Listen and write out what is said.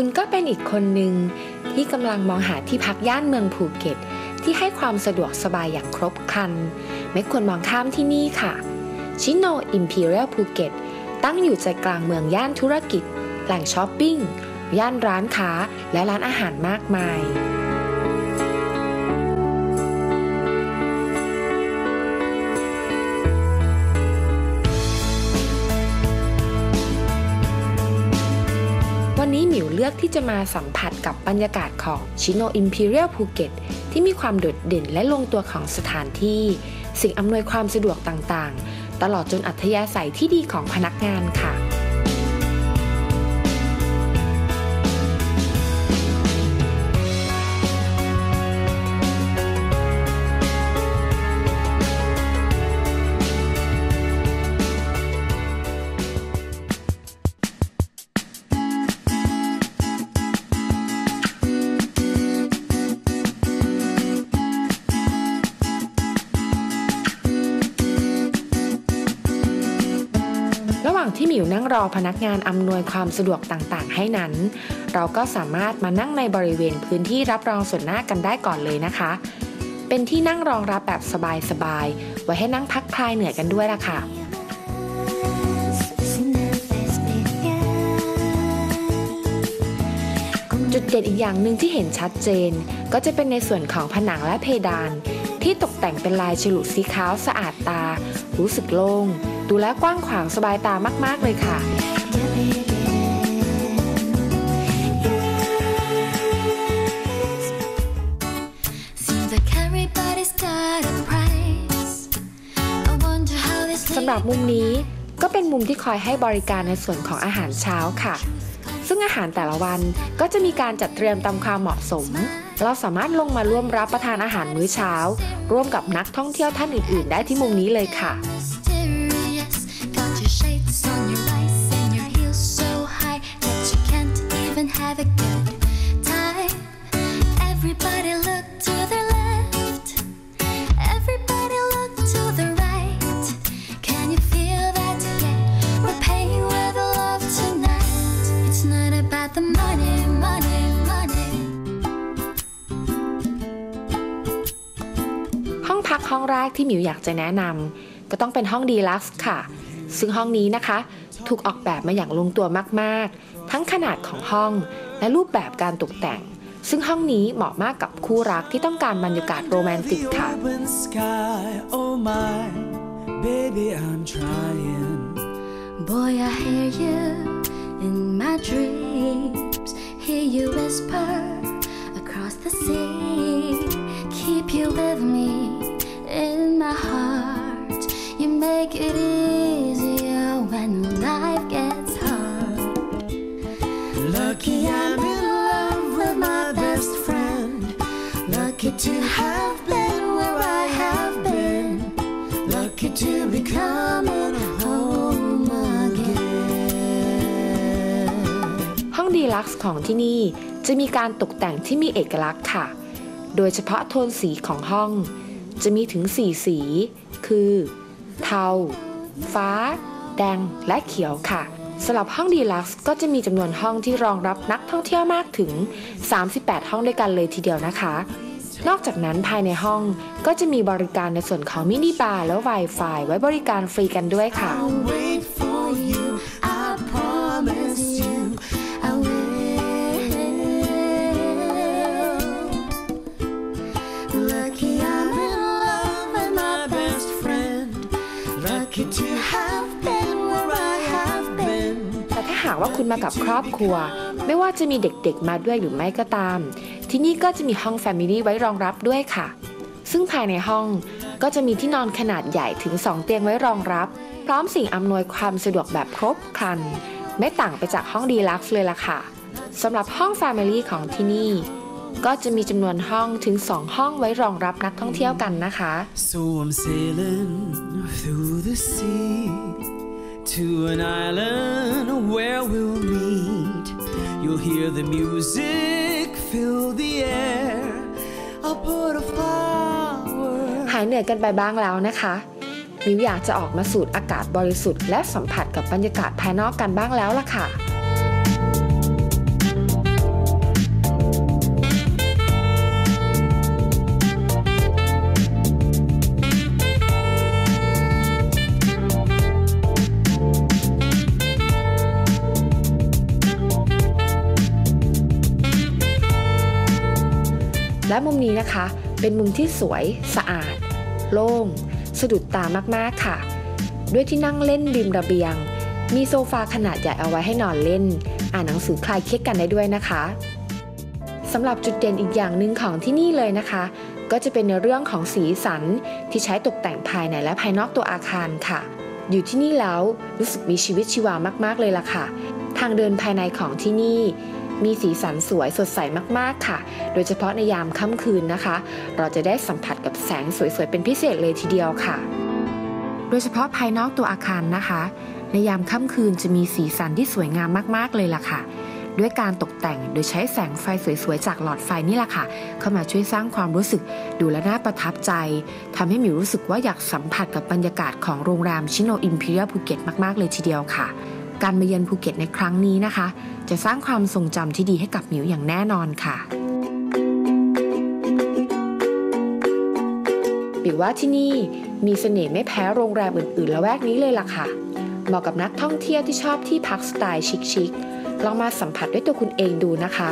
คุณก็เป็นอีกคนหนึ่งที่กำลังมองหาที่พักย่านเมืองภูเก็ต ที่ให้ความสะดวกสบายอย่างครบครัน ไม่ควรมองข้ามที่นี่ค่ะชิโนอิมพีเรียลภูเก็ตตั้งอยู่ใจกลางเมืองย่านธุรกิจ แหล่งช้อปปิ้ง ย่านร้านค้า และร้านอาหารมากมาย เลือกที่จะมาสัมผัสกับบรรยากาศของชิโนอิมพีเรียลภูเก็ตที่มีความโดดเด่นและลงตัวของสถานที่ สิ่งอำนวยความสะดวกต่างๆ ตลอดจนอัธยาศัยที่ดีของพนักงานค่ะ ระหว่างที่หมิวนั่งรอพนักงานอำนวยความสะดวกต่างๆ ให้นั้น เราก็สามารถมานั่งในบริเวณพื้นที่รับรองส่วนหน้ากันได้ก่อนเลยนะคะ เป็นที่นั่งรองรับแบบสบายๆ ไว้ให้นั่งพักคลายเหนื่อยกันด้วยล่ะค่ะจุดเด่นอีกอย่างหนึ่งที่เห็นชัดเจน ก็จะเป็นในส่วนของผนังและเพดาน ที่ตกแต่งเป็นลายฉลุสีขาวสะอาดตา รู้สึกโล่ง ดูแล้วกว้างขวางสบายตามาก ๆ เลยค่ะสำหรับมุมนี้ก็เป็นมุมที่คอยให้บริการในส่วนของอาหารเช้าค่ะ ซึ่งอาหารแต่ละวันก็จะมีการจัดเตรียมตามความเหมาะสม เราสามารถลงมาร่วมรับประทานอาหารมื้อเช้า ร่วมกับนักท่องเที่ยวท่านอื่น ๆ ได้ที่มุมนี้เลยค่ะ Have a good time. Everybody look to their left. Everybody look to the right. Can you feel that? Yeah, we're paying with love tonight. It's not about the money, money, money. ห้องพักห้องแรกที่หมิวอยากจะแนะนำก็ต้องเป็นห้องดีลักซ์ค่ะ ซึ่งห้องนี้นะคะ ถูกออกแบบมาอย่างลงตัวมากๆ ทั้งขนาดของห้องและรูปแบบการตกแต่ง ซึ่งห้องนี้เหมาะมากกับคู่รักที่ต้องการบรรยากาศโรแมนติกค่ะ baby, I'm trying. Boy, I hear you in my dreams. Hear you whisper across the sea. Keep you with me in my heart. To have been where I have been. Lucky to be coming home again. ห้องดีลักซ์ของที่นี่จะมีการตกแต่งที่มีเอกลักษณ์ค่ะ โดยเฉพาะโทนสีของห้อง จะมีถึง 4 สี คือ เทา ฟ้า แดง และเขียวค่ะสำหรับห้องดีลักซ์ก็จะมีจำนวนห้องที่รองรับนักท่องเที่ยวมากถึง 38 ห้องด้วยกันเลยทีเดียวนะคะ นอกจากนั้นภายในห้องก็จะมีบริการในส่วนของมินิบาร์และ Wi-Fi ไว้บริการฟรีกันด้วยค่ะ I'll wait for you. I promise you I will. Lucky I'm in love with my best friend. Lucky to have been where I have been. แต่ถ้าหากว่าคุณมากับครอบครัว ไม่ว่าจะมีเด็กๆมาด้วยหรือไม่ก็ตาม ที่นี่ก็จะมีห้อง family ไว้รองรับด้วยค่ะ ซึ่งภายในห้องก็จะมีที่นอนขนาดใหญ่ถึง 2 เตียงไว้รองรับ พร้อมสิ่งอำนวยความสะดวกแบบครบครัน ไม่ต่างไปจากห้อง deluxe เลยล่ะค่ะสำหรับห้อง family ของที่นี่ก็จะมีจำนวนห้องถึง 2 ห้องไว้รองรับนักท่องเที่ยวกันนะคะ So I'm sailing through the sea to an island where we'll meet. You'll hear the music fill the air. I'll put a flower. หายเหนื่อยกันไปบ้างแล้วนะคะมิวอยากจะออกมาสูดอากาศบริสุทธิ์และสัมผัสกับบรรยากาศภายนอกกันบ้างแล้วล่ะค่ะ และมุมนี้นะคะ เป็นมุมที่สวยสะอาด โล่ง สะดุดตามากๆค่ะ ด้วยที่นั่งเล่นริมระเบียง มีโซฟาขนาดใหญ่เอาไว้ให้นอนเล่น อ่านหนังสือคลายเครียดกันได้ด้วยนะคะสำหรับจุดเด่นอีกอย่างหนึ่งของที่นี่เลยนะคะ ก็จะเป็นในเรื่องของสีสันที่ใช้ตกแต่งภายในและภายนอกตัวอาคารค่ะ อยู่ที่นี่แล้วรู้สึกมีชีวิตชีวามากๆเลยล่ะค่ะ ทางเดินภายในของที่นี่ มีสีสันสวยสดใสมากๆค่ะ โดยเฉพาะในยามค่ำคืนนะคะ เราจะได้สัมผัสกับแสงสวยๆเป็นพิเศษเลยทีเดียวค่ะ โดยเฉพาะภายนอกตัวอาคารนะคะ ในยามค่ำคืนจะมีสีสันที่สวยงามมากๆเลยล่ะค่ะ ด้วยการตกแต่งโดยใช้แสงไฟสวยๆจากหลอดไฟนี่แหละค่ะ เข้ามาช่วยสร้างความรู้สึกดูและน่าประทับใจทำให้หมิวรู้สึกว่าอยากสัมผัสกับบรรยากาศของโรงแรมชิโนอิมพีเรียลภูเก็ตมากๆเลยทีเดียวค่ะ การมาเยือนภูเก็ตในครั้งนี้นะคะ จะสร้างความทรงจำที่ดีให้กับหมิวอย่างแน่นอนค่ะบิวว่าที่นี่มีเสน่ห์ไม่แพ้โรงแรมอื่นๆละแวกนี้เลยล่ะค่ะ เหมาะกับนักท่องเที่ยวที่ชอบที่พักสไตล์ชิคๆลองมาสัมผัสด้วยตัวคุณเองดูนะคะ